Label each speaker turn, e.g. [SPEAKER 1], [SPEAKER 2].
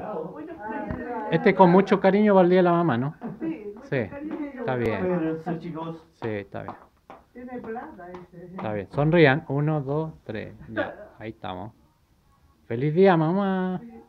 [SPEAKER 1] Ah, este con mucho cariño para el día de la mamá, ¿no?
[SPEAKER 2] Sí,
[SPEAKER 1] Sí, está bien. Sí, está bien.
[SPEAKER 2] Tiene plata. Este.
[SPEAKER 1] Está bien. Sonrían. Uno, dos, tres. Ya, ahí estamos. Feliz día, mamá.
[SPEAKER 2] Feliz